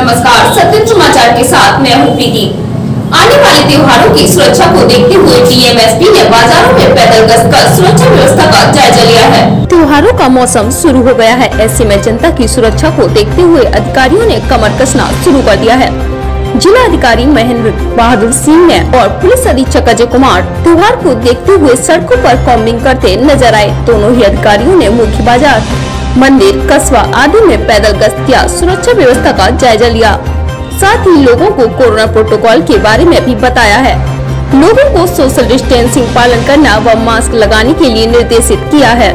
नमस्कार सत्य समाचार के साथ मैं हूँ प्रीति। आने वाले त्योहारों की सुरक्षा को देखते हुए डीएमएसपी ने बाजारों में पैदल गश्त कर सुरक्षा व्यवस्था का जायजा लिया है। त्योहारों का मौसम शुरू हो गया है, ऐसे में जनता की सुरक्षा को देखते हुए अधिकारियों ने कमर कसना शुरू कर दिया है। जिला अधिकारी महेंद्र बहादुर सिंह ने और पुलिस अधीक्षक अजय कुमार त्योहार को देखते हुए सड़कों पर कॉम्बिंग करते नज़र आए। दोनों ही अधिकारियों ने मुख्य बाज़ार मंदिर, कस्बा आदि में पैदल गश्त किया सुरक्षा व्यवस्था का जायजा लिया। साथ ही लोगों को कोरोना प्रोटोकॉल के बारे में भी बताया है। लोगों को सोशल डिस्टेंसिंग पालन करना व मास्क लगाने के लिए निर्देशित किया है।